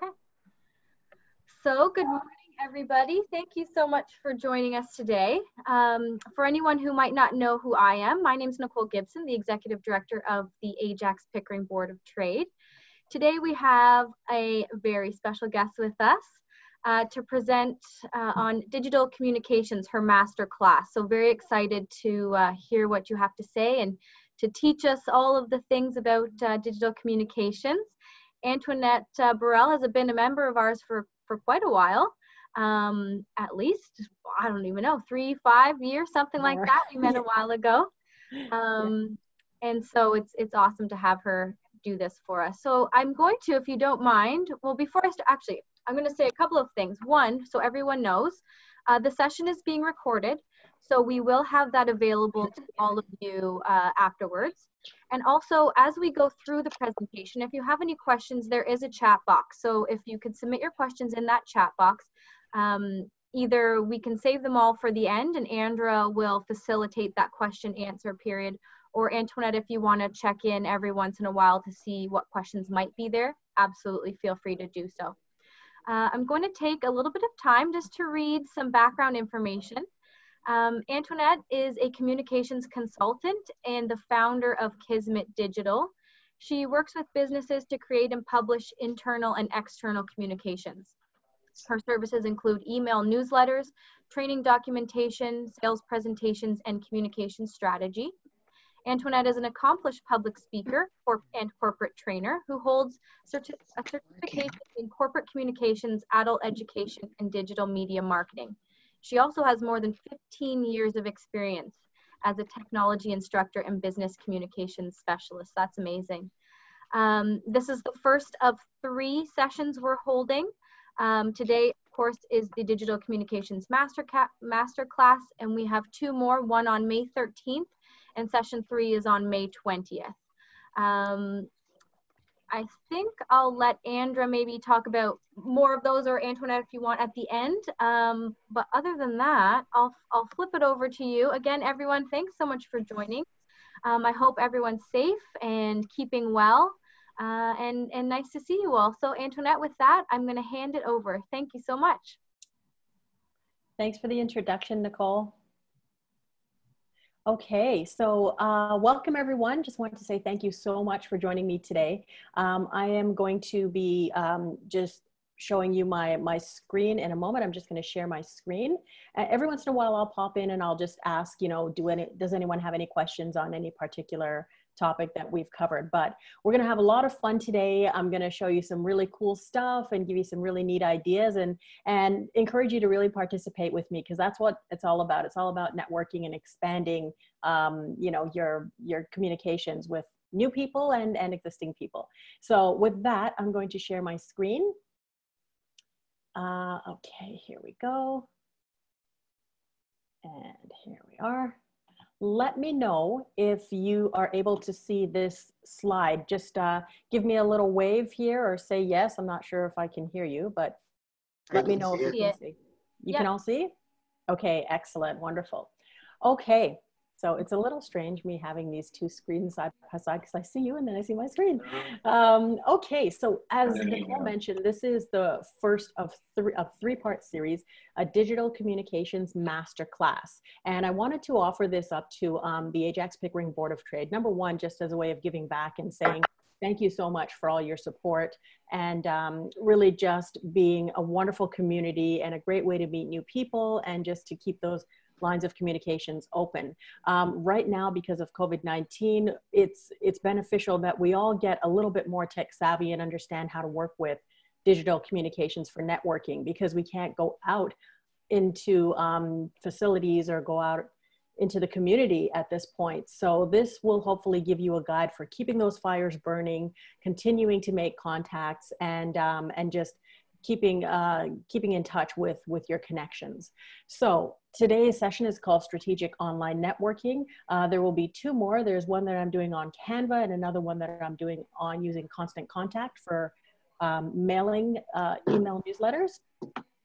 Okay. So good morning, everybody. Thank you so much for joining us today. Um, for anyone who might not know who I am, my name is Nicole Gibson, the Executive Director of the Ajax Pickering Board of Trade. Today we have a very special guest with us uh, to present uh, on digital communications, her master class. So very excited to uh, hear what you have to say and to teach us all of the things about uh, digital communications. Antoinette uh, Burrell has been a member of ours for, for quite a while, um, at least, I don't even know, three, five years, something like that. We met a while ago. Um, and so it's, it's awesome to have her do this for us. So I'm going to, if you don't mind, well, before I start, actually, I'm going to say a couple of things. One, so everyone knows, uh, the session is being recorded. So we will have that available to all of you uh, afterwards. And also, as we go through the presentation, if you have any questions, there is a chat box. So if you could submit your questions in that chat box, um, either we can save them all for the end and Andra will facilitate that question answer period, or Antoinette, if you want to check in every once in a while to see what questions might be there, absolutely feel free to do so. Uh, I'm going to take a little bit of time just to read some background information. Um, Antoinette is a communications consultant and the founder of Kismet Digital. She works with businesses to create and publish internal and external communications. Her services include email newsletters, training documentation, sales presentations, and communication strategy. Antoinette is an accomplished public speaker and corporate trainer who holds certi a certification in corporate communications, adult education, and digital media marketing. She also has more than 15 years of experience as a technology instructor and business communications specialist. That's amazing. Um, this is the first of three sessions we're holding. Um, today, of course, is the Digital Communications Master, Class, and we have two more, one on May 13th, and session three is on May 20th. Um, I think I'll let Andra maybe talk about more of those or Antoinette if you want at the end. Um, but other than that, I'll, I'll flip it over to you. Again, everyone, thanks so much for joining. Um, I hope everyone's safe and keeping well. Uh, and, and nice to see you all. So Antoinette, with that, I'm gonna hand it over. Thank you so much. Thanks for the introduction, Nicole. Okay, so uh, welcome everyone. Just wanted to say thank you so much for joining me today. Um, I am going to be um, just showing you my, my screen in a moment. I'm just gonna share my screen. Uh, every once in a while I'll pop in and I'll just ask, you know, do any, does anyone have any questions on any particular topic that we've covered. But we're going to have a lot of fun today. I'm going to show you some really cool stuff and give you some really neat ideas and and encourage you to really participate with me because that's what it's all about. It's all about networking and expanding, um, you know, your your communications with new people and and existing people. So with that, I'm going to share my screen. Uh, okay, here we go. And here we are let me know if you are able to see this slide. Just uh, give me a little wave here or say yes. I'm not sure if I can hear you, but let me know if you can see. You yep. can all see? Okay, excellent, wonderful. Okay, so it's a little strange me having these two screens side by side because I see you and then I see my screen. Um, okay, so as Nicole mentioned, this is the first of three of three part series, a digital communications master class, and I wanted to offer this up to um, the Ajax Pickering Board of Trade. Number one, just as a way of giving back and saying thank you so much for all your support and um, really just being a wonderful community and a great way to meet new people and just to keep those lines of communications open. Um, right now, because of COVID-19, it's, it's beneficial that we all get a little bit more tech savvy and understand how to work with digital communications for networking because we can't go out into um, facilities or go out into the community at this point. So this will hopefully give you a guide for keeping those fires burning, continuing to make contacts, and um, and just keeping uh, keeping in touch with with your connections. So today's session is called Strategic Online Networking. Uh, there will be two more. There's one that I'm doing on Canva and another one that I'm doing on using Constant Contact for um, mailing uh, email newsletters.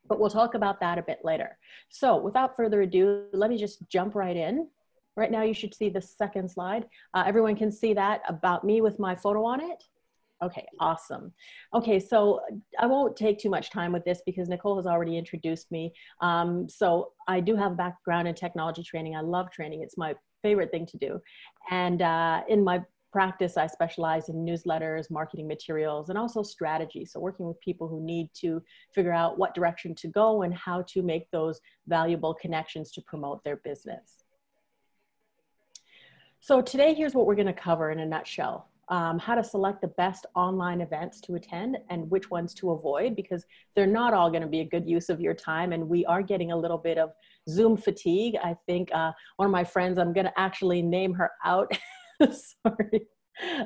But we'll talk about that a bit later. So without further ado, let me just jump right in. Right now you should see the second slide. Uh, everyone can see that about me with my photo on it. Okay, awesome. Okay, so I won't take too much time with this because Nicole has already introduced me. Um, so I do have a background in technology training. I love training. It's my favorite thing to do. And uh, in my practice, I specialize in newsletters, marketing materials, and also strategy. So working with people who need to figure out what direction to go and how to make those valuable connections to promote their business. So today, here's what we're gonna cover in a nutshell um, how to select the best online events to attend and which ones to avoid because they're not all going to be a good use of your time. And we are getting a little bit of Zoom fatigue. I think uh, one of my friends, I'm going to actually name her out. Sorry.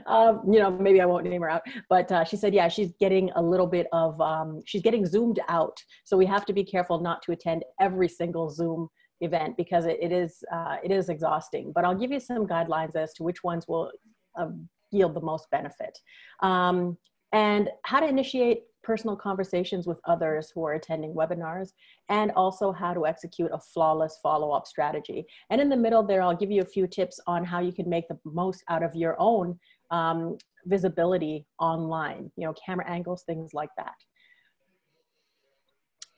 Um, you know, maybe I won't name her out, but uh, she said, yeah, she's getting a little bit of, um, she's getting zoomed out. So we have to be careful not to attend every single Zoom event because it, it is uh, it is exhausting. But I'll give you some guidelines as to which ones will um, yield the most benefit. Um, and how to initiate personal conversations with others who are attending webinars, and also how to execute a flawless follow up strategy. And in the middle there, I'll give you a few tips on how you can make the most out of your own um, visibility online, you know, camera angles, things like that.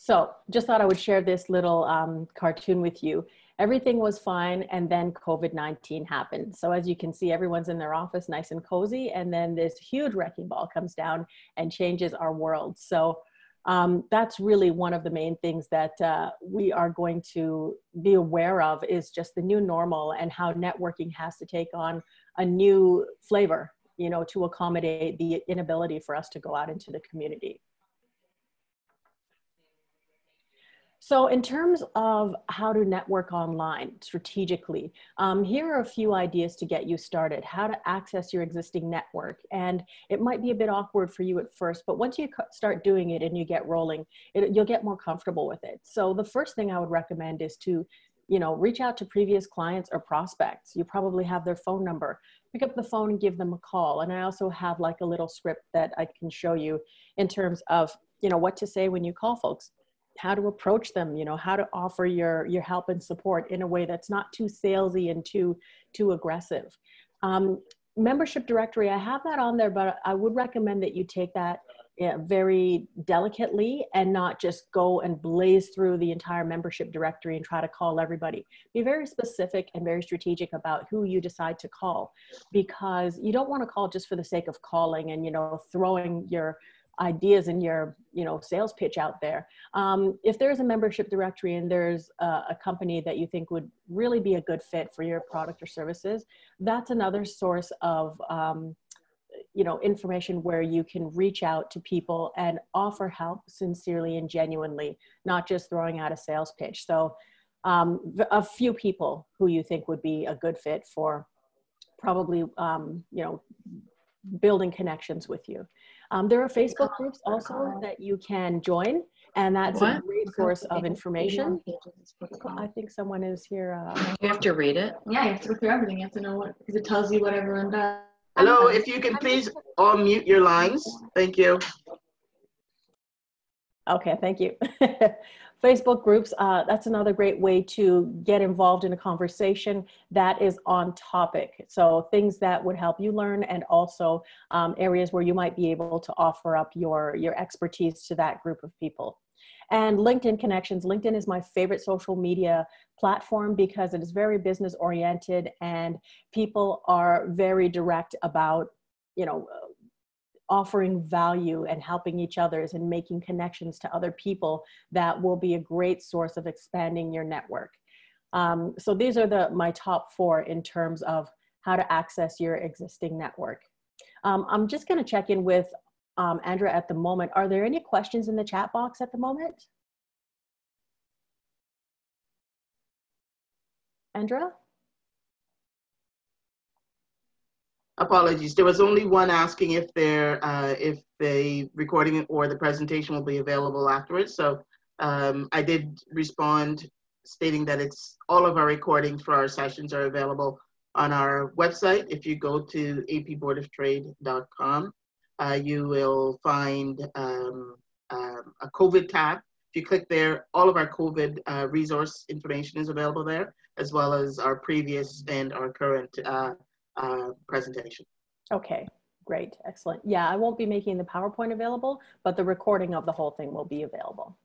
So just thought I would share this little um, cartoon with you. Everything was fine and then covid-19 happened. So as you can see everyone's in their office nice and cozy and then this huge wrecking ball comes down and changes our world. So um, that's really one of the main things that uh, we are going to be aware of is just the new normal and how networking has to take on a new flavor you know to accommodate the inability for us to go out into the community So in terms of how to network online strategically, um, here are a few ideas to get you started, how to access your existing network. And it might be a bit awkward for you at first, but once you start doing it and you get rolling, it, you'll get more comfortable with it. So the first thing I would recommend is to you know, reach out to previous clients or prospects. You probably have their phone number. Pick up the phone and give them a call. And I also have like a little script that I can show you in terms of, you know, what to say when you call folks how to approach them you know how to offer your your help and support in a way that's not too salesy and too too aggressive um, membership directory i have that on there but i would recommend that you take that yeah, very delicately and not just go and blaze through the entire membership directory and try to call everybody. Be very specific and very strategic about who you decide to call because you don't want to call just for the sake of calling and you know throwing your ideas in your you know sales pitch out there. Um, if there's a membership directory and there's a, a, company that you think would really be a good fit for your product or services that's another source of um, you know information where you can reach out to people and offer help sincerely and genuinely not just throwing out a sales pitch. So um, a few people who you think would be a good fit for probably um, you know building connections with you um, there are Facebook groups also that you can join, and that's what? a great source of information. I think someone is here. Uh, you have to read it. Yeah, you have to go through everything. You have to know what, because it tells you what everyone does. Hello, if you can please all mute your lines. Thank you. Okay, thank you. Facebook groups, uh, that's another great way to get involved in a conversation that is on topic. So things that would help you learn and also um, areas where you might be able to offer up your, your expertise to that group of people. And LinkedIn connections. LinkedIn is my favorite social media platform because it is very business oriented and people are very direct about, you know, offering value and helping each others and making connections to other people that will be a great source of expanding your network. Um, so these are the my top four in terms of how to access your existing network. Um, I'm just going to check in with um, Andrea at the moment. Are there any questions in the chat box at the moment? Andrea? Apologies. There was only one asking if there, uh, if the recording or the presentation will be available afterwards. So um, I did respond stating that it's all of our recordings for our sessions are available on our website. If you go to apboardoftrade.com, uh, you will find um, uh, a COVID tab. If you click there, all of our COVID uh, resource information is available there, as well as our previous and our current uh, presentation. Okay, Great, excellent. Yeah, I won't be making the PowerPoint available, but the recording of the whole thing will be available.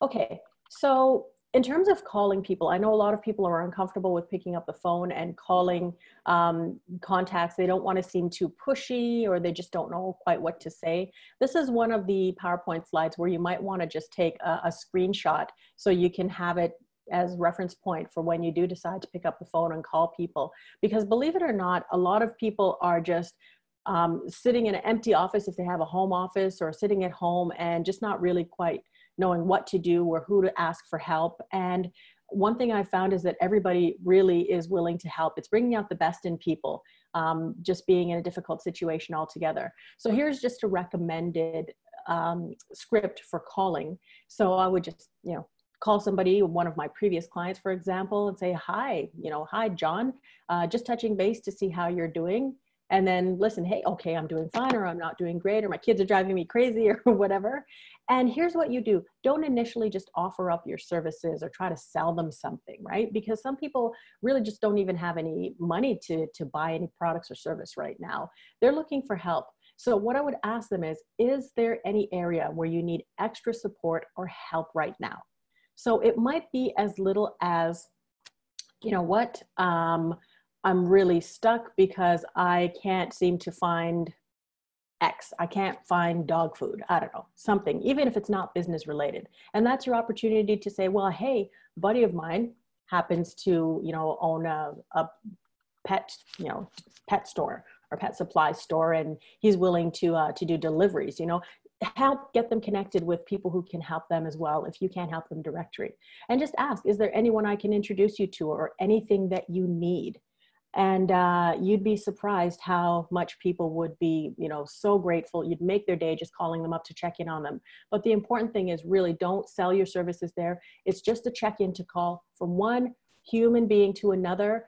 Okay, so in terms of calling people, I know a lot of people are uncomfortable with picking up the phone and calling um, contacts. They don't want to seem too pushy or they just don't know quite what to say. This is one of the PowerPoint slides where you might want to just take a, a screenshot so you can have it as reference point for when you do decide to pick up the phone and call people. Because believe it or not, a lot of people are just um, sitting in an empty office if they have a home office or sitting at home and just not really quite knowing what to do or who to ask for help. And one thing I found is that everybody really is willing to help. It's bringing out the best in people, um, just being in a difficult situation altogether. So here's just a recommended um, script for calling. So I would just, you know, call somebody, one of my previous clients, for example, and say, hi, you know, hi, John, uh, just touching base to see how you're doing. And then listen hey okay i'm doing fine or i'm not doing great or my kids are driving me crazy or whatever. And here's what you do. Don't initially just offer up your services or try to sell them something right? Because some people really just don't even have any money to to buy any products or service right now. They're looking for help. So what i would ask them is is there any area where you need extra support or help right now so it might be as little as you know what um, I'm really stuck because I can't seem to find X. I can't find dog food. I don't know, something, even if it's not business related. And that's your opportunity to say, well, hey, buddy of mine happens to, you know, own a, a pet, you know, pet store or pet supply store, and he's willing to uh, to do deliveries. You know, help get them connected with people who can help them as well if you can't help them directly. And just ask is there anyone i can introduce you to or anything that you need? And uh, you'd be surprised how much people would be you know so grateful. You'd make their day just calling them up to check in on them. But the important thing is really don't sell your services there. It's just a check in to call from one human being to another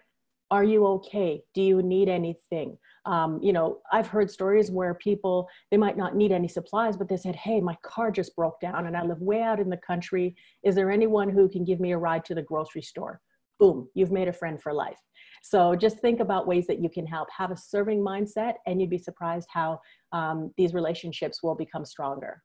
are you okay? Do you need anything? Um, you know i've heard stories where people they might not need any supplies but they said hey my car just broke down and i live way out in the country. Is there anyone who can give me a ride to the grocery store? Boom you've made a friend for life. So just think about ways that you can help. Have a serving mindset, and you'd be surprised how um, these relationships will become stronger.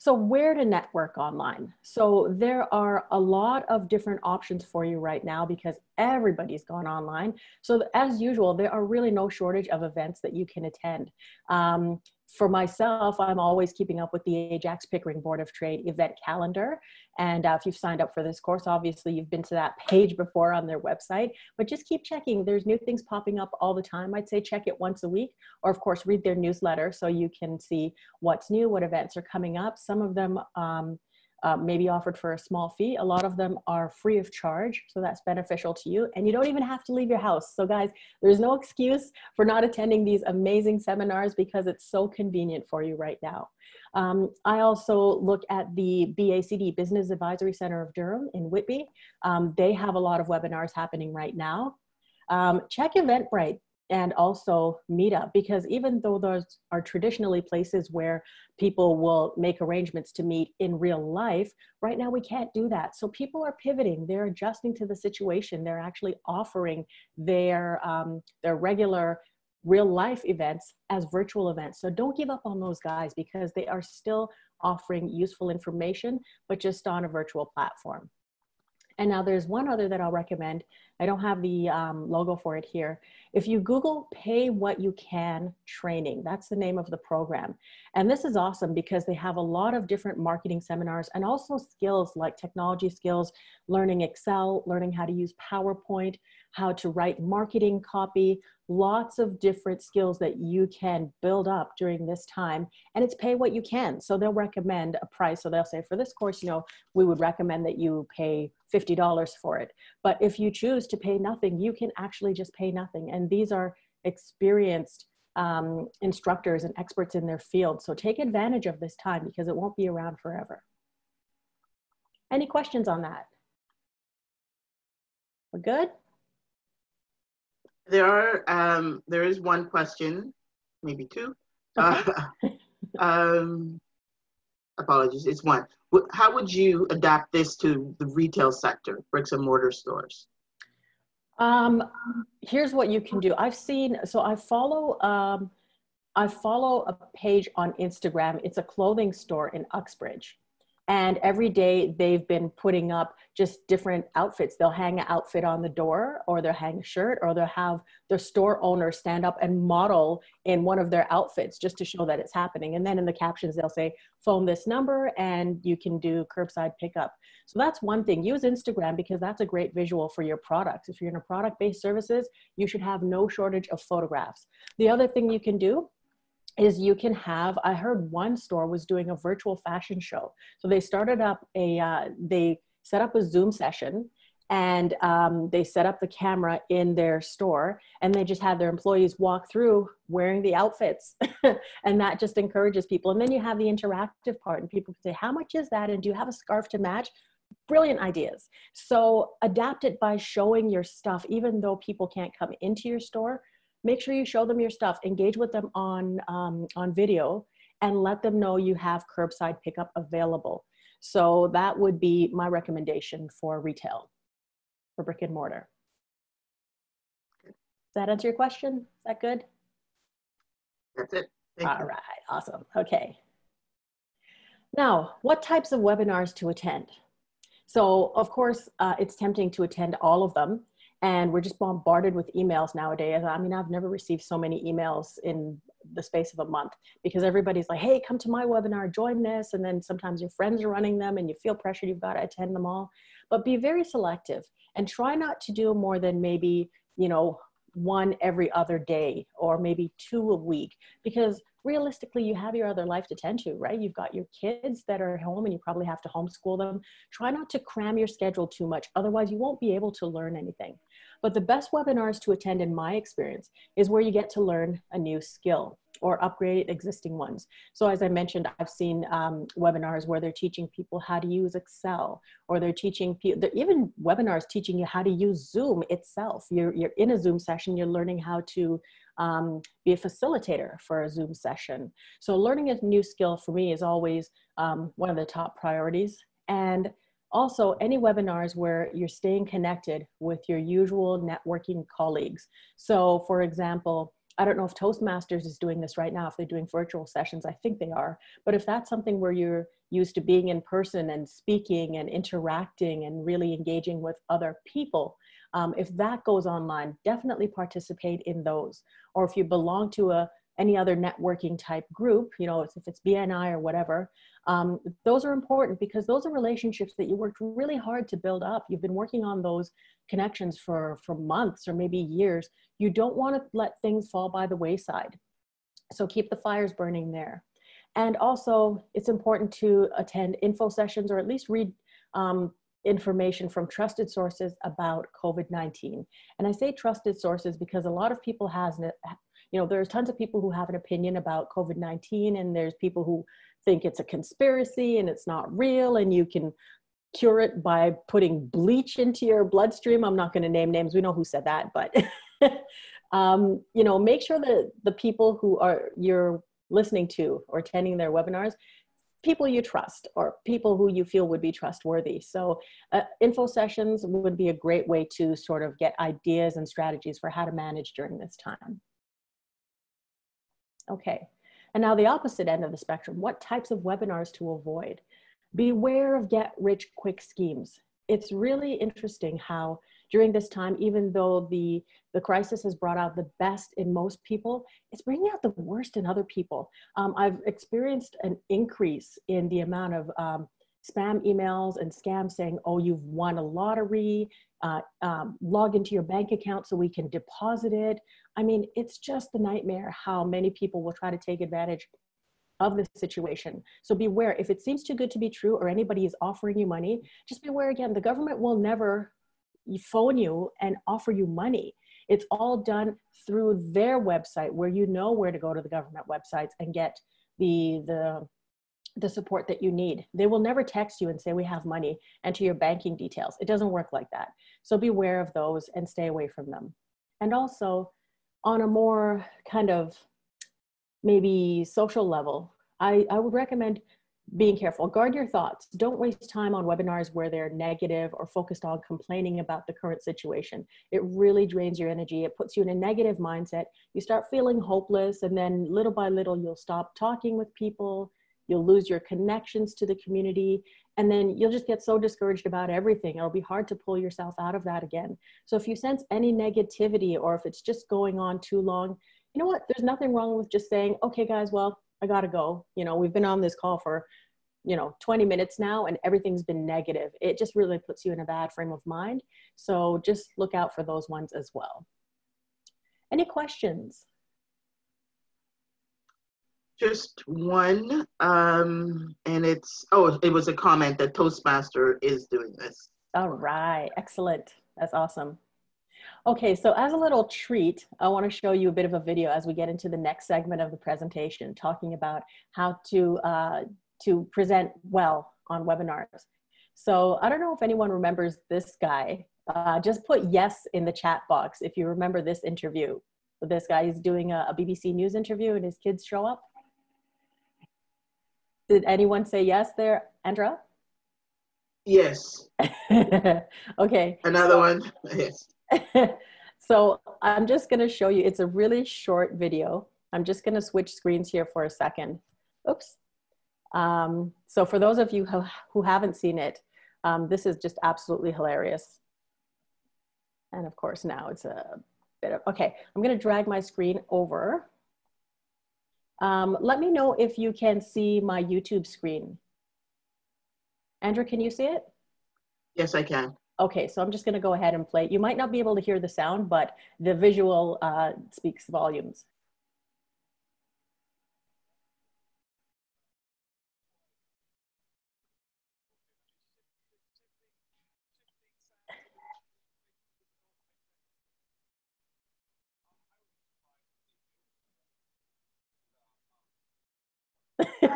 So where to network online? So there are a lot of different options for you right now because everybody's gone online. So as usual, there are really no shortage of events that you can attend. Um, for myself, I'm always keeping up with the Ajax Pickering Board of Trade event calendar. And uh, if you've signed up for this course, obviously you've been to that page before on their website, but just keep checking. There's new things popping up all the time. I'd say check it once a week, or of course, read their newsletter so you can see what's new, what events are coming up. Some of them, um, uh, may be offered for a small fee. A lot of them are free of charge, so that's beneficial to you. And you don't even have to leave your house. So, guys, there's no excuse for not attending these amazing seminars because it's so convenient for you right now. Um, I also look at the BACD, Business Advisory Center of Durham in Whitby. Um, they have a lot of webinars happening right now. Um, check Eventbrite and also meetup because even though those are traditionally places where people will make arrangements to meet in real life right now we can't do that so people are pivoting they're adjusting to the situation they're actually offering their um, their regular real life events as virtual events so don't give up on those guys because they are still offering useful information but just on a virtual platform and now there's one other that I'll recommend. I don't have the um, logo for it here. If you Google Pay What You Can Training, that's the name of the program. And this is awesome because they have a lot of different marketing seminars and also skills like technology skills, learning Excel, learning how to use PowerPoint, how to write marketing copy, lots of different skills that you can build up during this time and it's pay what you can so they'll recommend a price so they'll say for this course you know we would recommend that you pay $50 for it but if you choose to pay nothing you can actually just pay nothing and these are experienced um, instructors and experts in their field so take advantage of this time because it won't be around forever any questions on that we're good there are, um, there is one question, maybe two. Uh, um, apologies, it's one. How would you adapt this to the retail sector, bricks and mortar stores? Um, here's what you can do. I've seen, so I follow, um, I follow a page on Instagram. It's a clothing store in Uxbridge. And every day they've been putting up just different outfits. They'll hang an outfit on the door, or they'll hang a shirt, or they'll have their store owner stand up and model in one of their outfits just to show that it's happening. And then in the captions, they'll say, phone this number and you can do curbside pickup. So that's one thing. Use Instagram because that's a great visual for your products. If you're in a product based services, you should have no shortage of photographs. The other thing you can do is you can have i heard one store was doing a virtual fashion show. So they started up a uh, they set up a zoom session and um, they set up the camera in their store and they just had their employees walk through wearing the outfits. And that just encourages people. And then you have the interactive part and people can say how much is that? And do you have a scarf to match? Brilliant ideas. So adapt it by showing your stuff even though people can't come into your store make sure you show them your stuff, engage with them on, um, on video, and let them know you have curbside pickup available. So that would be my recommendation for retail, for brick and mortar. Does that answer your question? Is that good? That's it. Thank All you. right, awesome. Okay. Now, what types of webinars to attend? So, of course, uh, it's tempting to attend all of them and we're just bombarded with emails nowadays. I mean i've never received so many emails in the space of a month because everybody's like hey come to my webinar join this. And then sometimes your friends are running them and you feel pressured you've got to attend them all. But be very selective and try not to do more than maybe you know one every other day or maybe two a week because realistically you have your other life to tend to right you've got your kids that are home and you probably have to homeschool them try not to cram your schedule too much otherwise you won't be able to learn anything but the best webinars to attend in my experience is where you get to learn a new skill or upgrade existing ones. So as I mentioned, I've seen um, webinars where they're teaching people how to use Excel, or they're teaching people, they're even webinars teaching you how to use Zoom itself. You're, you're in a Zoom session, you're learning how to um, be a facilitator for a Zoom session. So learning a new skill for me is always um, one of the top priorities. And also, any webinars where you're staying connected with your usual networking colleagues. So, for example, I don't know if Toastmasters is doing this right now, if they're doing virtual sessions, I think they are. But if that's something where you're used to being in person and speaking and interacting and really engaging with other people, um, if that goes online, definitely participate in those. Or if you belong to a any other networking type group, you know, if it's BNI or whatever, um, those are important because those are relationships that you worked really hard to build up. You've been working on those connections for, for months or maybe years. You don't want to let things fall by the wayside. So keep the fires burning there. And also, it's important to attend info sessions or at least read um, information from trusted sources about COVID-19. And I say trusted sources because a lot of people has you know, there's tons of people who have an opinion about COVID 19, and there's people who think it's a conspiracy and it's not real, and you can cure it by putting bleach into your bloodstream. I'm not going to name names, we know who said that, but. um, you know, make sure that the people who are you're listening to or attending their webinars people you trust or people who you feel would be trustworthy. So uh, info sessions would be a great way to sort of get ideas and strategies for how to manage during this time. Okay, and now the opposite end of the spectrum, what types of webinars to avoid? Beware of get rich quick schemes. It's really interesting how during this time, even though the, the crisis has brought out the best in most people, it's bringing out the worst in other people. Um, I've experienced an increase in the amount of um, spam emails and scams saying, oh, you've won a lottery, uh, um, log into your bank account so we can deposit it. I mean, it's just the nightmare how many people will try to take advantage of the situation. So beware, if it seems too good to be true or anybody is offering you money, just beware again, the government will never phone you and offer you money. It's all done through their website where you know where to go to the government websites and get the, the the support that you need. They will never text you and say, We have money, enter your banking details. It doesn't work like that. So beware of those and stay away from them. And also, on a more kind of maybe social level, I, I would recommend being careful. Guard your thoughts. Don't waste time on webinars where they're negative or focused on complaining about the current situation. It really drains your energy. It puts you in a negative mindset. You start feeling hopeless, and then little by little, you'll stop talking with people. You'll lose your connections to the community, and then you'll just get so discouraged about everything. It'll be hard to pull yourself out of that again. So, if you sense any negativity or if it's just going on too long, you know what? There's nothing wrong with just saying, okay, guys, well, I gotta go. You know, we've been on this call for, you know, 20 minutes now and everything's been negative. It just really puts you in a bad frame of mind. So just look out for those ones as well. Any questions? Just one, um, and it's, oh, it was a comment that Toastmaster is doing this. All right, excellent. That's awesome. Okay, so as a little treat, I want to show you a bit of a video as we get into the next segment of the presentation, talking about how to, uh, to present well on webinars. So I don't know if anyone remembers this guy. Uh, just put yes in the chat box if you remember this interview. This guy is doing a, a BBC News interview and his kids show up. Did anyone say yes there, Andra? Yes. okay. Another so, one. Yes. so I'm just going to show you, it's a really short video. I'm just going to switch screens here for a second. Oops. Um, so for those of you who, who haven't seen it, um, this is just absolutely hilarious. And of course now it's a bit of, okay, I'm going to drag my screen over. Um, let me know if you can see my YouTube screen. Andrew, can you see it? Yes, I can. Okay, so I'm just gonna go ahead and play. You might not be able to hear the sound, but the visual uh, speaks volumes.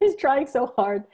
He's trying so hard.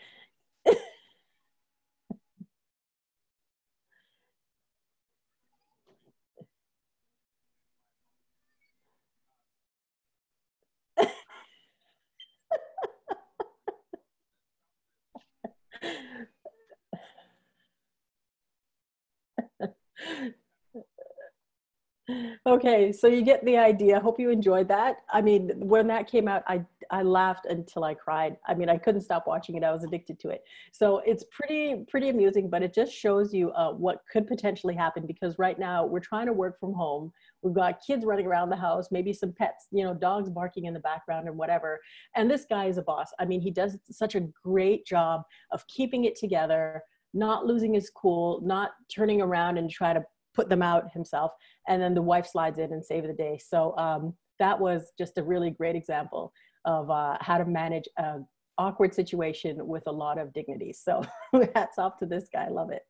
Okay, so you get the idea. Hope you enjoyed that. I mean, when that came out, I I laughed until I cried. I mean, I couldn't stop watching it. I was addicted to it. So it's pretty pretty amusing, but it just shows you uh, what could potentially happen because right now we're trying to work from home. We've got kids running around the house, maybe some pets, you know, dogs barking in the background and whatever. And this guy is a boss. I mean, he does such a great job of keeping it together, not losing his cool, not turning around and try to put them out himself. And then the wife slides in and save the day. So um, that was just a really great example of uh, how to manage an awkward situation with a lot of dignity. So hats off to this guy. Love it.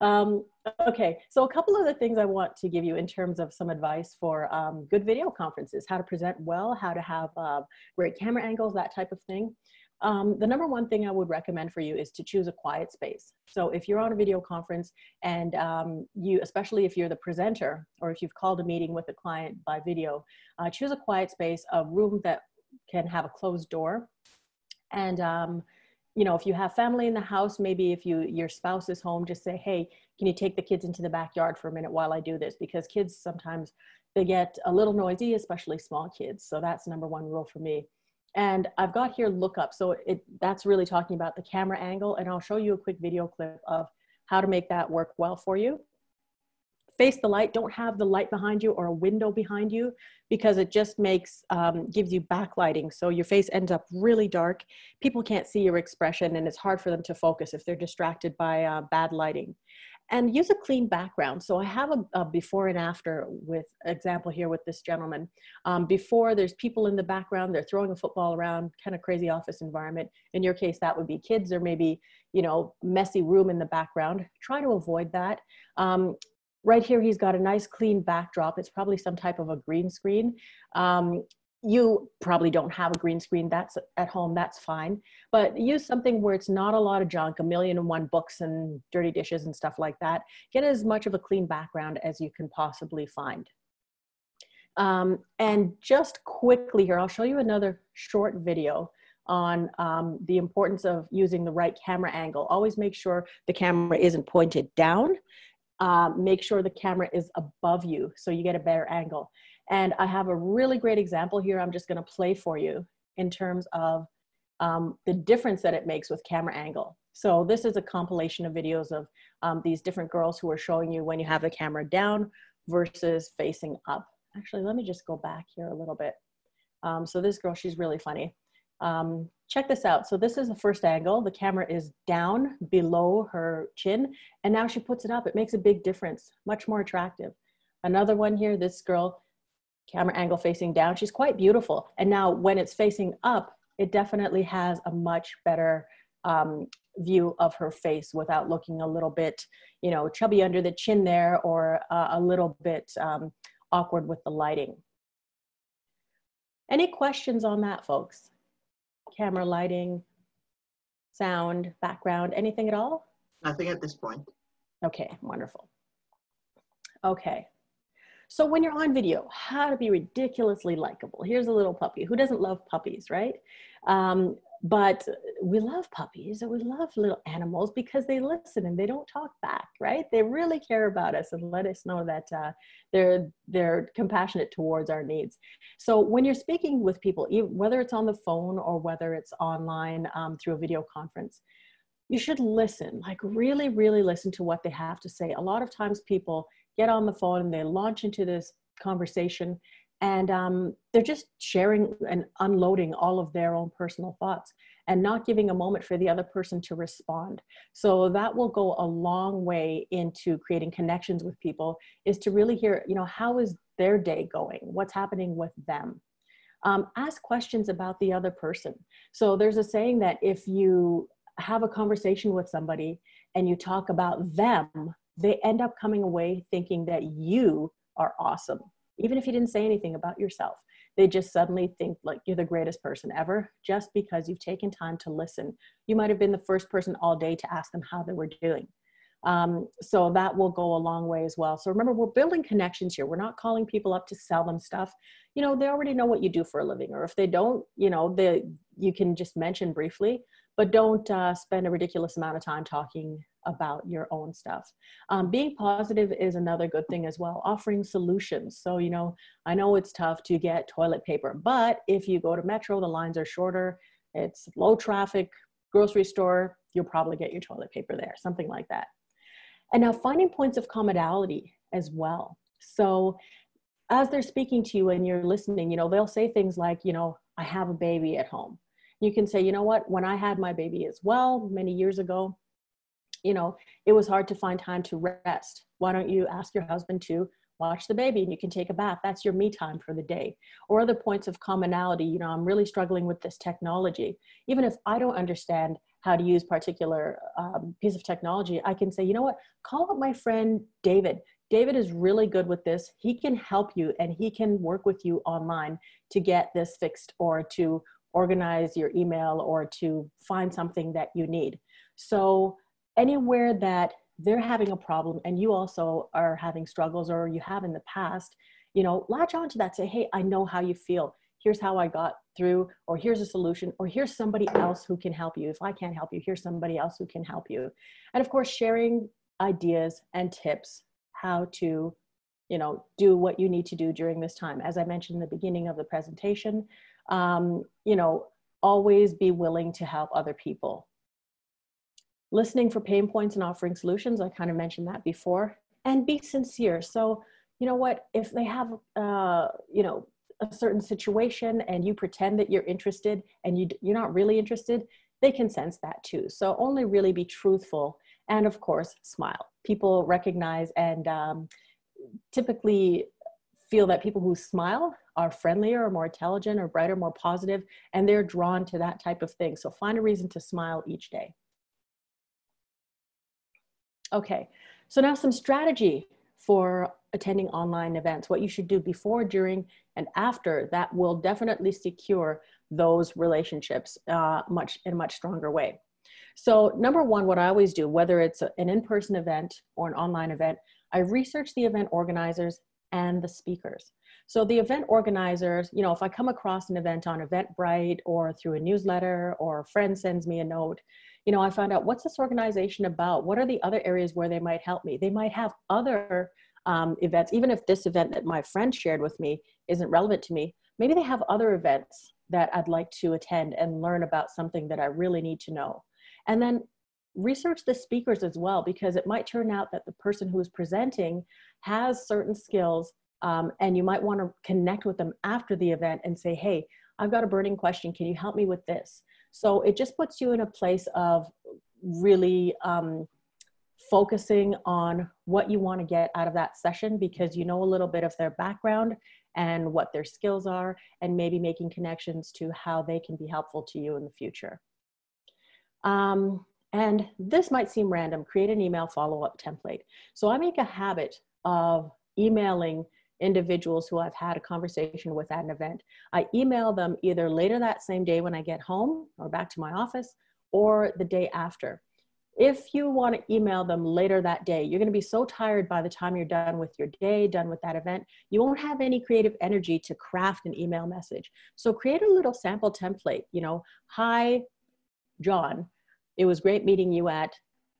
Um, okay, so a couple of the things I want to give you in terms of some advice for um, good video conferences, how to present well, how to have uh, great camera angles, that type of thing. Um, the number one thing I would recommend for you is to choose a quiet space. So if you're on a video conference and um, you, especially if you're the presenter or if you've called a meeting with a client by video, uh, choose a quiet space, a room that can have a closed door. And um, you know, if you have family in the house, maybe if you your spouse is home, just say, hey, can you take the kids into the backyard for a minute while I do this? Because kids sometimes they get a little noisy, especially small kids. So that's number one rule for me. And I've got here lookup. So it, that's really talking about the camera angle. And I'll show you a quick video clip of how to make that work well for you. Face the light, don't have the light behind you or a window behind you because it just makes, um, gives you backlighting. So your face ends up really dark. People can't see your expression and it's hard for them to focus if they're distracted by uh, bad lighting and use a clean background. So I have a, a, before and after with example here with this gentleman. Um, before there's people in the background, they're throwing a football around, kind of crazy office environment. In your case, that would be kids or maybe, you know, messy room in the background. Try to avoid that. Um, right here, he's got a nice clean backdrop. It's probably some type of a green screen. Um, you probably don't have a green screen that's at home that's fine but use something where it's not a lot of junk a million and one books and dirty dishes and stuff like that get as much of a clean background as you can possibly find Um, and just quickly here, I'll show you another short video on um, the importance of using the right camera angle. Always make sure the camera isn't pointed down. Uh, make sure the camera is above you so you get a better angle. And I have a really great example here I'm just gonna play for you in terms of um, the difference that it makes with camera angle. So this is a compilation of videos of um, these different girls who are showing you when you have the camera down versus facing up. Actually, let me just go back here a little bit. Um, so this girl, she's really funny. Um, check this out. So this is the first angle. The camera is down below her chin, and now she puts it up. It makes a big difference, much more attractive. Another one here, this girl, camera angle facing down. She's quite beautiful. And now when it's facing up, it definitely has a much better um, view of her face without looking a little bit, you know, chubby under the chin there or uh, a little bit um, awkward with the lighting. Any questions on that, folks? Camera lighting, sound, background, anything at all? Nothing at this point. Okay, wonderful. Okay, so when you're on video, how to be ridiculously likable. Here's a little puppy. Who doesn't love puppies, right? Um, but we love puppies and we love little animals because they listen and they don't talk back, right? They really care about us and let us know that uh, they're they're compassionate towards our needs. So when you're speaking with people, whether it's on the phone or whether it's online um, through a video conference, you should listen, like really, really listen to what they have to say. A lot of times people get on the phone and they launch into this conversation. And um, they're just sharing and unloading all of their own personal thoughts and not giving a moment for the other person to respond. So that will go a long way into creating connections with people is to really hear you know how is their day going? What's happening with them? Um, ask questions about the other person. So there's a saying that if you have a conversation with somebody and you talk about them they end up coming away thinking that you are awesome even if you didn't say anything about yourself. They just suddenly think like you're the greatest person ever just because you've taken time to listen. You might have been the first person all day to ask them how they were doing. Um, so that will go a long way as well. So remember, we're building connections here. We're not calling people up to sell them stuff. You know, they already know what you do for a living, or if they don't, you know, they you can just mention briefly, but don't uh, spend a ridiculous amount of time talking about your own stuff. Um, being positive is another good thing as well, offering solutions. So, you know, I know it's tough to get toilet paper, but if you go to Metro, the lines are shorter, it's low traffic, grocery store, you'll probably get your toilet paper there, something like that. And now finding points of commonality as well. So, as they're speaking to you and you're listening, you know, they'll say things like, you know, I have a baby at home. You can say, you know what, when I had my baby as well many years ago, you know, it was hard to find time to rest. Why don't you ask your husband to watch the baby and you can take a bath? That's your me time for the day. Or other points of commonality, you know, I'm really struggling with this technology. Even if I don't understand how to use particular um, piece of technology, I can say, you know what, call up my friend David. David is really good with this. He can help you and he can work with you online to get this fixed or to organize your email or to find something that you need. So anywhere that they're having a problem and you also are having struggles or you have in the past, you know, latch on to that. Say, hey, I know how you feel. Here's how I got through, or here's a solution, or here's somebody else who can help you. If I can't help you, here's somebody else who can help you. And of course, sharing ideas and tips how to you know do what you need to do during this time as i mentioned in the beginning of the presentation um, you know always be willing to help other people listening for pain points and offering solutions. I kind of mentioned that before. And be sincere. So, you know what, if they have, uh, you know, a certain situation and you pretend that you're interested and you, you're not really interested, they can sense that too. So only really be truthful and of course, smile. People recognize and um, typically feel that people who smile are friendlier or more intelligent or brighter, more positive, and they're drawn to that type of thing. So find a reason to smile each day. Okay, so now some strategy for attending online events, what you should do before, during, and after that will definitely secure those relationships uh, much in a much stronger way. So number one, what I always do, whether it's an in-person event or an online event, I research the event organizers and the speakers. So the event organizers, you know, if I come across an event on Eventbrite or through a newsletter or a friend sends me a note, you know, I find out what's this organization about? What are the other areas where they might help me? They might have other um, events, even if this event that my friend shared with me isn't relevant to me, maybe they have other events that I'd like to attend and learn about something that I really need to know. And then research the speakers as well, because it might turn out that the person who is presenting has certain skills um, and you might want to connect with them after the event and say, hey, I've got a burning question. Can you help me with this? So it just puts you in a place of really um, focusing on what you want to get out of that session because you know a little bit of their background and what their skills are, and maybe making connections to how they can be helpful to you in the future. Um, and this might seem random, create an email follow-up template. So I make a habit of emailing individuals who I've had a conversation with at an event. I email them either later that same day when I get home or back to my office or the day after if you want to email them later that day, you're going to be so tired by the time you're done with your day, done with that event, you won't have any creative energy to craft an email message. So create a little sample template, you know, hi, John, it was great meeting you at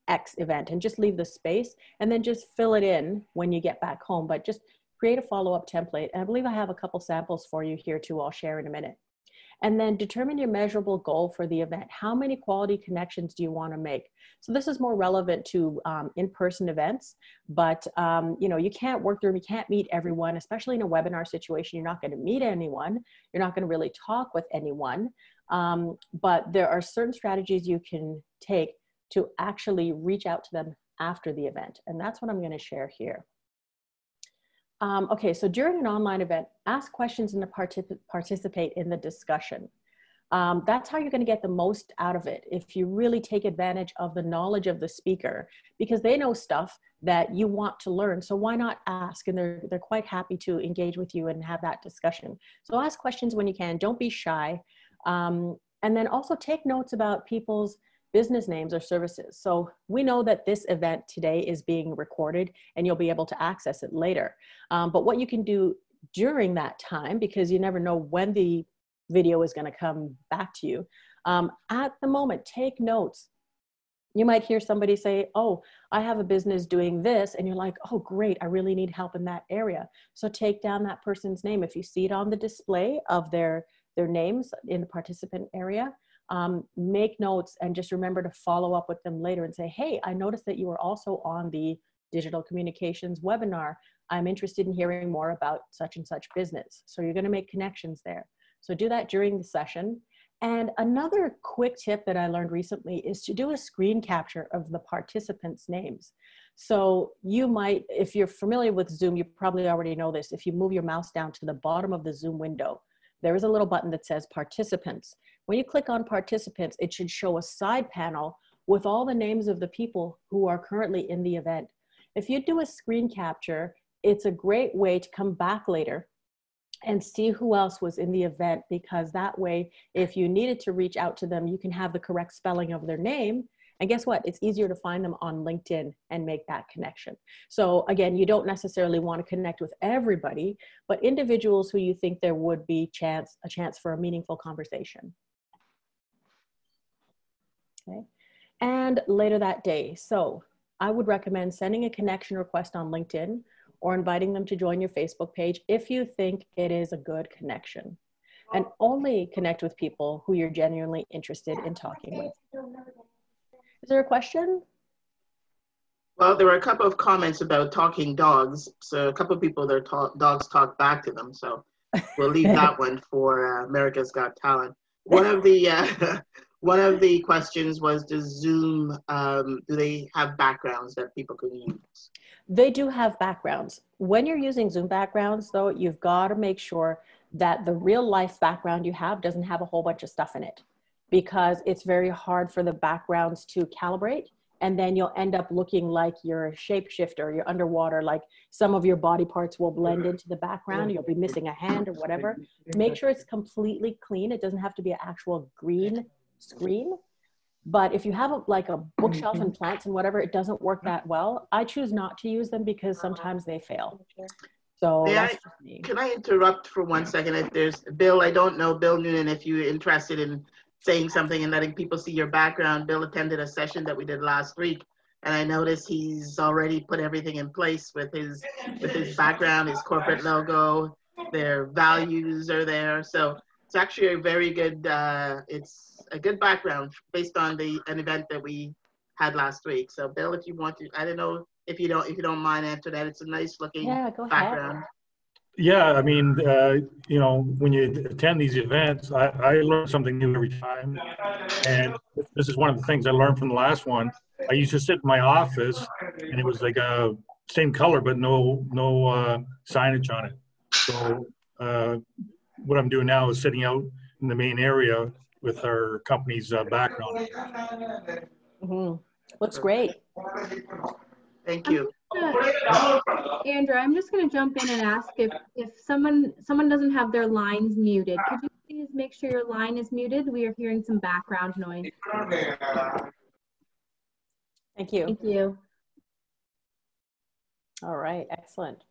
X event and just leave the space and then just fill it in when you get back home. But just create a follow up template. And I believe I have a couple samples for you here too, I'll share in a minute. And then determine your measurable goal for the event. How many quality connections do you want to make? So this is more relevant to um, in-person events, but um, you know, you can't work through, you can't meet everyone, especially in a webinar situation. You're not going to meet anyone. You're not going to really talk with anyone. Um, but there are certain strategies you can take to actually reach out to them after the event. And that's what I'm going to share here. Um, okay, so during an online event, ask questions and particip participate in the discussion. Um, that's how you're going to get the most out of it if you really take advantage of the knowledge of the speaker because they know stuff that you want to learn so why not ask? And they're they're quite happy to engage with you and have that discussion. So ask questions when you can don't be shy. Um, and then also take notes about people's business names or services. So we know that this event today is being recorded and you'll be able to access it later. Um, but what you can do during that time, because you never know when the video is going to come back to you, um, at the moment, take notes. You might hear somebody say, Oh, I have a business doing this. And you're like, Oh, great. I really need help in that area. So take down that person's name. If you see it on the display of their, their names in the participant area, um, make notes and just remember to follow up with them later and say, hey, I noticed that you were also on the digital communications webinar. I'm interested in hearing more about such and such business. So you're gonna make connections there. So do that during the session. And another quick tip that I learned recently is to do a screen capture of the participants' names. So you might, if you're familiar with Zoom, you probably already know this. If you move your mouse down to the bottom of the Zoom window, there is a little button that says participants. When you click on participants, it should show a side panel with all the names of the people who are currently in the event. If you do a screen capture, it's a great way to come back later and see who else was in the event because that way, if you needed to reach out to them, you can have the correct spelling of their name and guess what? It's easier to find them on LinkedIn and make that connection. So again, you don't necessarily want to connect with everybody, but individuals who you think there would be chance a chance for a meaningful conversation. Okay. And later that day. So I would recommend sending a connection request on LinkedIn or inviting them to join your Facebook page if you think it is a good connection. And only connect with people who you're genuinely interested in talking with. Is there a question? Well, there were a couple of comments about talking dogs. So a couple of people, their talk, dogs talk back to them. So we'll leave that one for uh, America's Got Talent. One of the uh, one of the questions was, does Zoom um, do they have backgrounds that people can use? They do have backgrounds. When you're using Zoom backgrounds, though, you've got to make sure that the real life background you have doesn't have a whole bunch of stuff in it because it's very hard for the backgrounds to calibrate and then you'll end up looking like you're a shapeshifter you're underwater like some of your body parts will blend into the background you'll be missing a hand or whatever make sure it's completely clean it doesn't have to be an actual green screen. But if you have a, like a bookshelf and mm-hmm. plants and whatever it doesn't work that well. I choose not to use them because sometimes they fail. So I- Can I interrupt for one second? If there's, Bill, I don't know, Bill Noonan, if you're interested in saying something and letting people see your background. Bill attended a session that we did last week, and I noticed he's already put everything in place with his, with his background, his corporate logo, their values are there. So it's actually a very good, uh, it's a good background based on the, an event that we had last week. So Bill, if you want to, I don't know if you don't, if you don't mind answer that, it's a nice looking Yeah, go ahead. background. Yeah, I mean, uh, you know, when you attend these events, I, I learn something new every time. And this is one of the things I learned from the last one. I used to sit in my office and it was like a same color, but no, no uh, signage on it. So uh, what I'm doing now is sitting out in the main area with our company's uh, background. Mhm. Looks great. Thank you. Andrew, I'm just going to jump in and ask if, if someone someone doesn't have their lines muted. Could you please make sure your line is muted? We are hearing some background noise. Thank you. Thank you. All right, excellent.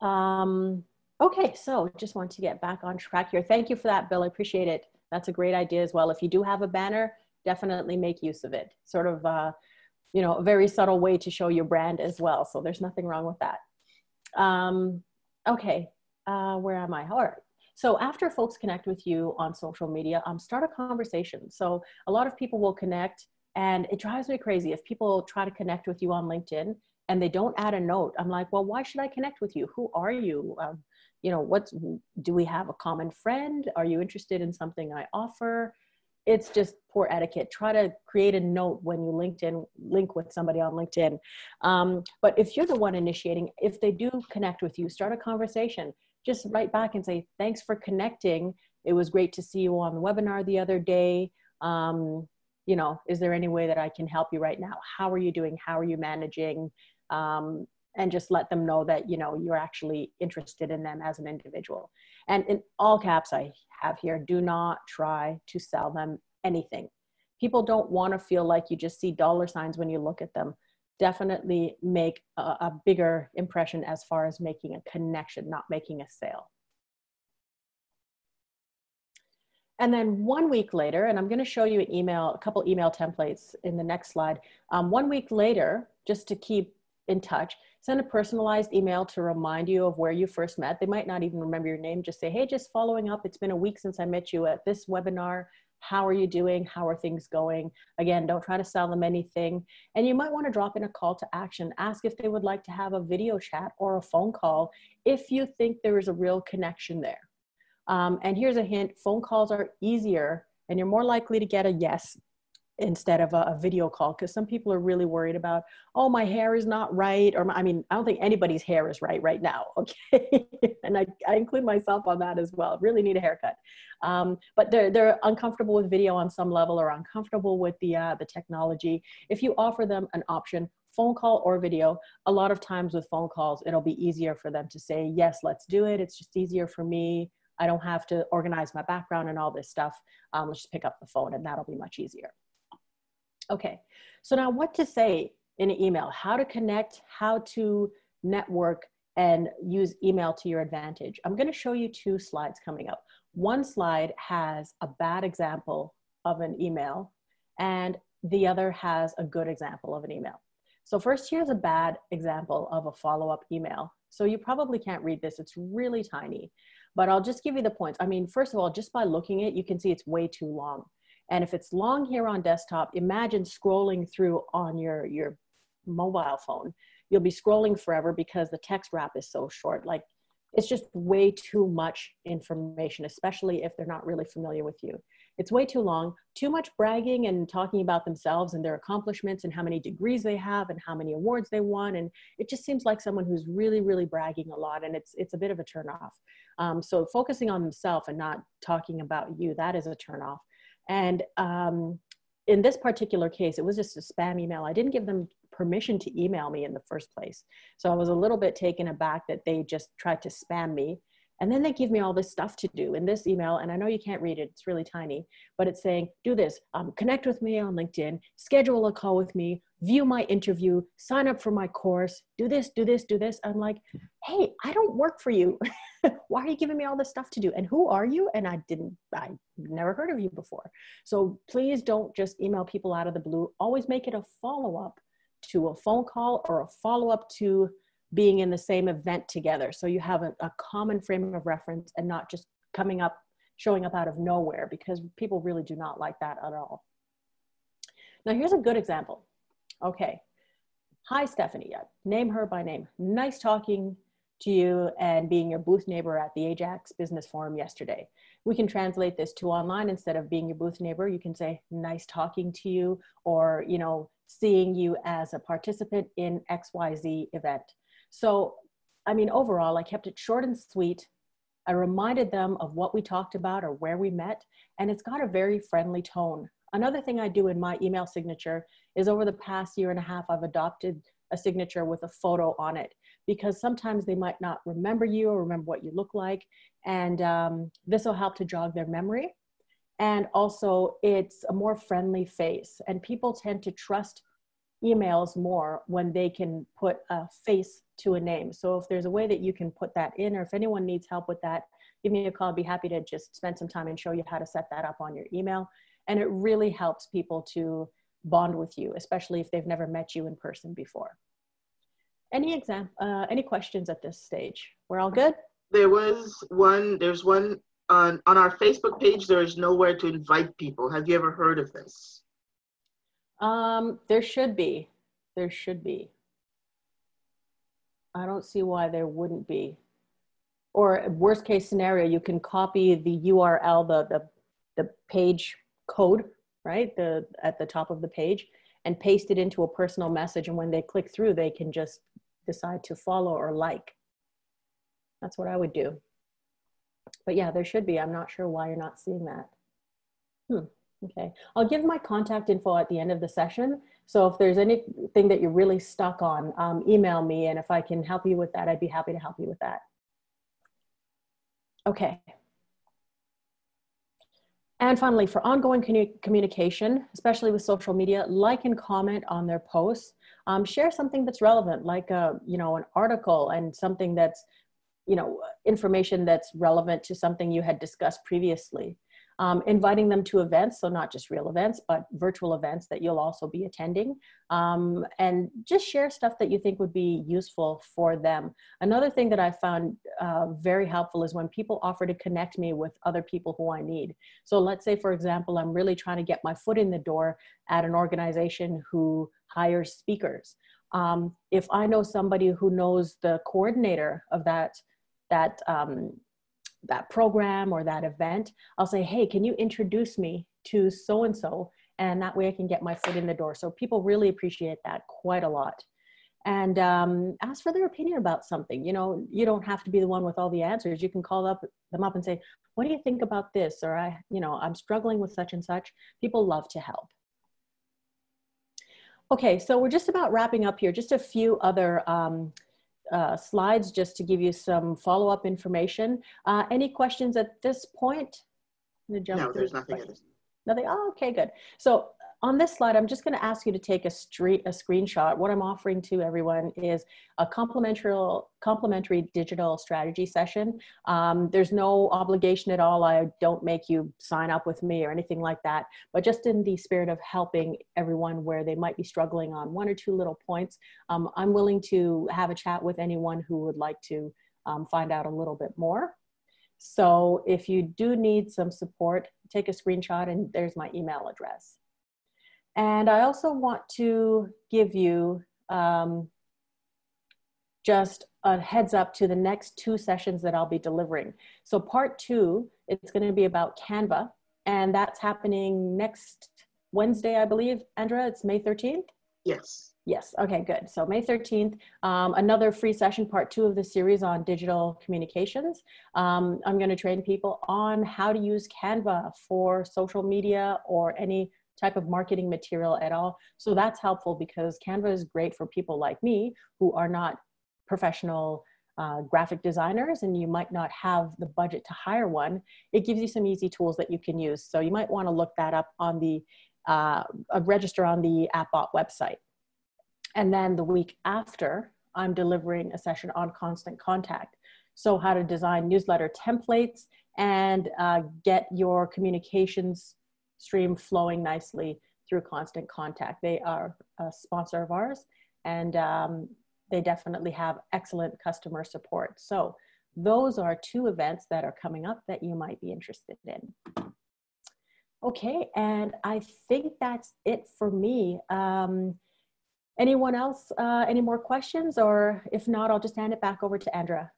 Um, okay, so just want to get back on track here. Thank you for that, Bill. I appreciate it. That's a great idea as well. If you do have a banner, definitely make use of it. Sort of, uh, you know, a very subtle way to show your brand as well. So there's nothing wrong with that. Um, okay, uh, where am I? All right. So after folks connect with you on social media, um, start a conversation. So a lot of people will connect and it drives me crazy if people try to connect with you on LinkedIn and they don't add a note. I'm like, well, why should I connect with you? Who are you? Um, you know, what's, do we have a common friend? Are you interested in something I offer? It's just poor etiquette. Try to create a note when you LinkedIn link with somebody on LinkedIn. Um, but if you're the one initiating, if they do connect with you, start a conversation. Just write back and say, thanks for connecting. It was great to see you on the webinar the other day. Um, you know, is there any way that I can help you right now? How are you doing? How are you managing? Um, and just let them know that, you know, you're actually interested in them as an individual. And in all caps, I have here, do not try to sell them anything. People don't want to feel like you just see dollar signs when you look at them. Definitely make a, a bigger impression as far as making a connection, not making a sale. And then one week later, and I'm going to show you an email, a couple email templates in the next slide. Um, one week later, just to keep in touch, send a personalized email to remind you of where you first met. They might not even remember your name. Just say, hey, just following up. It's been a week since I met you at this webinar. How are you doing? How are things going? Again, don't try to sell them anything. And you might want to drop in a call to action. Ask if they would like to have a video chat or a phone call if you think there is a real connection there. Um, and here's a hint phone calls are easier and you're more likely to get a yes instead of a, a video call because some people are really worried about, oh, my hair is not right. Or, I mean, I don't think anybody's hair is right right now. Okay. and I, I include myself on that as well. Really need a haircut. Um, but they're, they're uncomfortable with video on some level or uncomfortable with the, uh, the technology. If you offer them an option, phone call or video, a lot of times with phone calls, it'll be easier for them to say, yes, let's do it. It's just easier for me. I don't have to organize my background and all this stuff. Um, let's just pick up the phone and that'll be much easier. Okay, so now what to say in an email, how to connect, how to network and use email to your advantage. I'm gonna show you two slides coming up. One slide has a bad example of an email and the other has a good example of an email. So first here's a bad example of a follow-up email. So you probably can't read this, it's really tiny, but I'll just give you the points. I mean, first of all, just by looking at it, you can see it's way too long. And if it's long here on desktop, imagine scrolling through on your, your mobile phone. You'll be scrolling forever because the text wrap is so short. Like it's just way too much information, especially if they're not really familiar with you. It's way too long, too much bragging and talking about themselves and their accomplishments and how many degrees they have and how many awards they won. And it just seems like someone who's really, really bragging a lot. And it's, it's a bit of a turnoff. Um, so focusing on themselves and not talking about you, that is a turnoff. And um, in this particular case, it was just a spam email. I didn't give them permission to email me in the first place. So I was a little bit taken aback that they just tried to spam me. And then they give me all this stuff to do in this email. And I know you can't read it, it's really tiny, but it's saying, do this, um, connect with me on LinkedIn, schedule a call with me, view my interview, sign up for my course, do this, do this, do this. I'm like, hey, I don't work for you. Why are you giving me all this stuff to do? And who are you? And I didn't, I never heard of you before. So please don't just email people out of the blue. Always make it a follow up to a phone call or a follow up to being in the same event together. So you have a, a common frame of reference and not just coming up, showing up out of nowhere because people really do not like that at all. Now here's a good example. Okay. Hi, Stephanie. Name her by name. Nice talking to you and being your booth neighbor at the Ajax Business Forum yesterday. We can translate this to online instead of being your booth neighbor. You can say nice talking to you or, you know, seeing you as a participant in XYZ event. So, I mean, overall, I kept it short and sweet. I reminded them of what we talked about or where we met, and it's got a very friendly tone. Another thing I do in my email signature is over the past year and a half, I've adopted a signature with a photo on it because sometimes they might not remember you or remember what you look like. And um, this will help to jog their memory. And also, it's a more friendly face, and people tend to trust emails more when they can put a face to a name. So if there's a way that you can put that in, or if anyone needs help with that, give me a call. I'd be happy to just spend some time and show you how to set that up on your email. And it really helps people to bond with you, especially if they've never met you in person before. Any exam, uh, any questions at this stage? We're all good? There was one, there's one on, on our Facebook page, there is nowhere to invite people. Have you ever heard of this? Um, there should be. There should be. I don't see why there wouldn't be. Or worst case scenario, you can copy the URL, the, the, the page code, right? The, at the top of the page and paste it into a personal message. And when they click through, they can just decide to follow or like. That's what I would do. But yeah, there should be. I'm not sure why you're not seeing that. Hmm. Okay, I'll give my contact info at the end of the session. So if there's anything that you're really stuck on, um, email me. And if I can help you with that, I'd be happy to help you with that. Okay. And finally, for ongoing communication, especially with social media, like and comment on their posts. Um, share something that's relevant, like a, you know, an article and something that's, you know, information that's relevant to something you had discussed previously um, inviting them to events, so not just real events, but virtual events that you'll also be attending, um, and just share stuff that you think would be useful for them. Another thing that I found uh, very helpful is when people offer to connect me with other people who I need. So let's say, for example, I'm really trying to get my foot in the door at an organization who hires speakers. Um, if I know somebody who knows the coordinator of that that um, that program or that event, I'll say, hey, can you introduce me to so and so? And that way I can get my foot in the door. So people really appreciate that quite a lot. And um, ask for their opinion about something. You know, you don't have to be the one with all the answers. You can call up them up and say, "What do you think about this?" Or I, you know, I'm struggling with such and such. People love to help. Okay, so we're just about wrapping up here. Just a few other um, uh, slides just to give you some follow-up information. Uh, any questions at this point? no, there's nothing. Nothing. Oh, okay, good. So on this slide, I'm just going to ask you to take a, street, a screenshot. What I'm offering to everyone is a complimentary, complimentary digital strategy session. Um, there's no obligation at all. I don't make you sign up with me or anything like that, but just in the spirit of helping everyone where they might be struggling on one or two little points, um, I'm willing to have a chat with anyone who would like to um, find out a little bit more. So if you do need some support, take a screenshot and there's my email address. And I also want to give you um, just a heads up to the next two sessions that I'll be delivering. So part two, it's going to be about Canva, and that's happening next Wednesday, I believe. Andrea, it's May 13th? Yes. Yes, okay, good. So May 13th, um, another free session, part two of the series on digital communications. Um, I'm gonna train people on how to use Canva for social media or any type of marketing material at all. So that's helpful because Canva is great for people like me who are not professional uh, graphic designers and you might not have the budget to hire one, it gives you some easy tools that you can use. So you might want to look that up on the uh, register on the APBOT website. And then the week after, I'm delivering a session on constant contact. So how to design newsletter templates and uh, get your communications stream flowing nicely through constant contact. They are a sponsor of ours and um, they definitely have excellent customer support. So those are two events that are coming up that you might be interested in. Okay, and I think that's it for me. Um, anyone else, uh, any more questions? Or if not, I'll just hand it back over to Andra.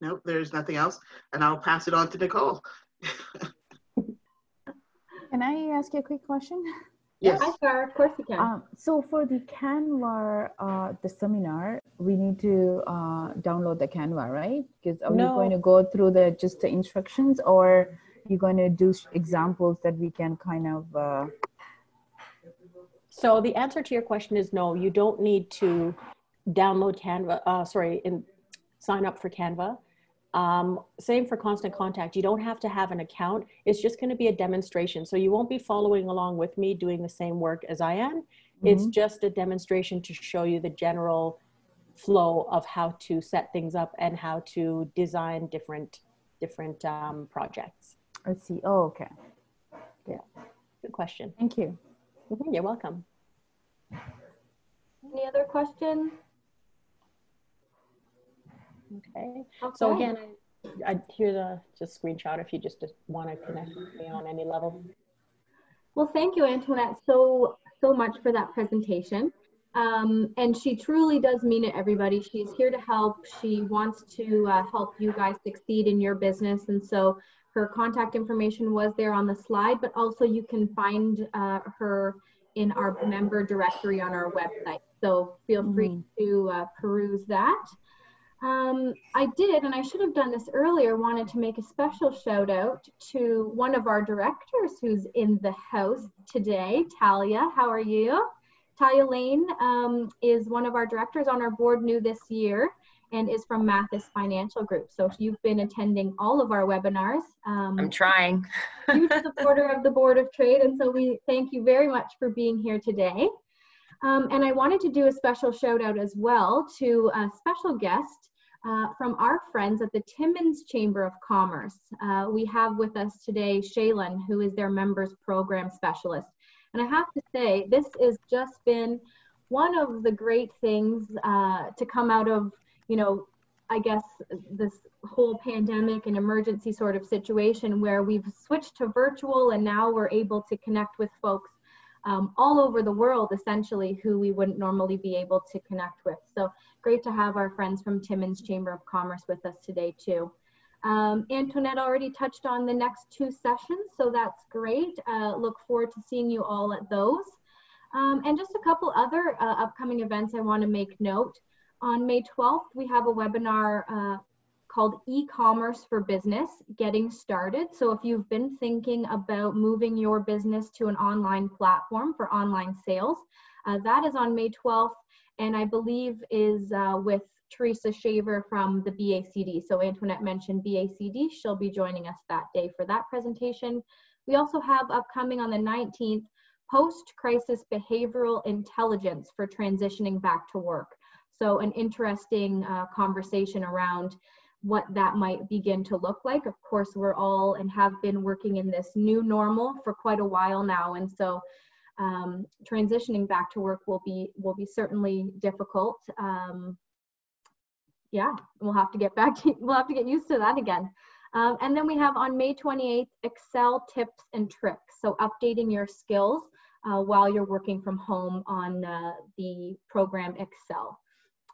Nope, there's nothing else. And I'll pass it on to Nicole. Can I ask you a quick question? Yes. Hi, Sarah. Of course you can. Um, so for the Canva, uh, the seminar, we need to uh, download the Canva, right? Because are No. we going to go through the just the instructions, or you're going to do examples that we can kind of? Uh, So the answer to your question is no, you don't need to download Canva, uh, sorry, and sign up for Canva. Um, same for constant contact. You don't have to have an account. It's just going to be a demonstration. So you won't be following along with me doing the same work as I am. It's just a demonstration to show you the general flow of how to set things up and how to design different different um, projects. let's see. Oh, okay. Yeah. Good question. Thank you. Mhm, You're welcome. Any other questions? Okay. Okay. So again, I, I hear the just screenshot if you just want to connect with me on any level. Well, thank you, Antoinette, so, so much for that presentation. Um, and she truly does mean it, everybody. She's here to help. She wants to uh, help you guys succeed in your business. And so her contact information was there on the slide, but also you can find uh, her in our member directory on our website. So feel free to uh, peruse that. Um, I did, and I should have done this earlier, wanted to make a special shout out to one of our directors who's in the house today, Talia. How are you? Talia Lane um, is one of our directors on our board new this year and is from Mathis Financial Group. So if you've been attending all of our webinars. Um, I'm trying. huge supporter of the Board of Trade, and so we thank you very much for being here today. Um, and I wanted to do a special shout out as well to a special guest uh, from our friends at the Timmins Chamber of Commerce. Uh, we have with us today Shaylin, who is their members program specialist. And I have to say, this has just been one of the great things uh, to come out of, you know, I guess this whole pandemic and emergency sort of situation where we've switched to virtual and now we're able to connect with folks um, all over the world essentially who we wouldn't normally be able to connect with. So great to have our friends from Timmins Chamber of Commerce with us today too. Um, Antoinette already touched on the next two sessions, so that's great. Uh, look forward to seeing you all at those. Um, and just a couple other uh, upcoming events I want to make note. On May 12th, we have a webinar uh, called e-commerce for business getting started. So if you've been thinking about moving your business to an online platform for online sales uh, that is on may 12th and i believe is uh, with teresa shaver from the bacd so antoinette mentioned bacd she'll be joining us that day for that presentation. We also have upcoming on the 19th post-crisis behavioral intelligence for transitioning back to work. So an interesting uh, conversation around what that might begin to look like. Of course, we're all and have been working in this new normal for quite a while now, and so um, transitioning back to work will be will be certainly difficult. Um, yeah, we'll have to get back. To, we'll have to get used to that again. Um, and then we have on May 28th Excel tips and tricks. So updating your skills uh, while you're working from home on uh, the program Excel.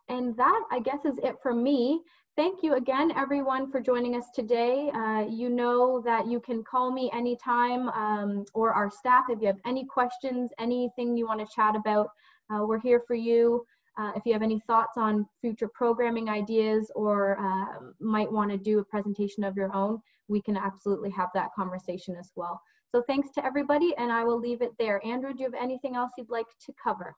And that, I guess, is it from me. Thank you again, everyone, for joining us today. Uh, you know that you can call me anytime um, or our staff if you have any questions, anything you want to chat about. Uh, we're here for you. Uh, if you have any thoughts on future programming ideas or uh, might want to do a presentation of your own, we can absolutely have that conversation as well. So thanks to everybody, and I will leave it there. Andrew, do you have anything else you'd like to cover?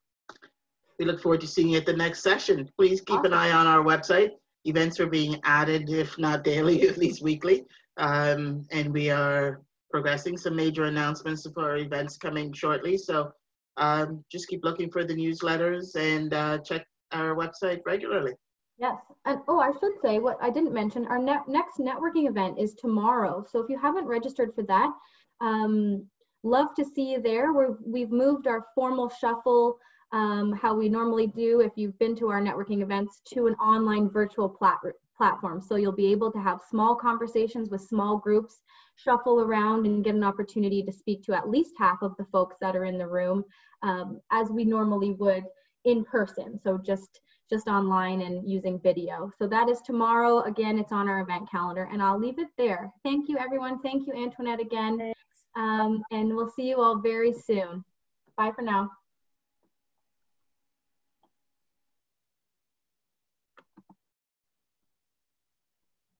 We look forward to seeing you at the next session. Please keep an eye on our website. Events are being added, if not daily, at least weekly. Um, and we are progressing some major announcements for events coming shortly. So um, just keep looking for the newsletters and uh, check our website regularly. Yes, and oh, I should say what I didn't mention. Our ne next networking event is tomorrow. So if you haven't registered for that, um, love to see you there. We're, we've moved our formal shuffle, um, how we normally do if you've been to our networking events, to an online virtual plat platform. So you'll be able to have small conversations with small groups, shuffle around and get an opportunity to speak to at least half of the folks that are in the room um, as we normally would in person. So just just online and using video. So that is tomorrow. Again, it's on our event calendar and I'll leave it there. Thank you everyone. Thank you Antoinette again. Um, and we'll see you all very soon. Bye for now.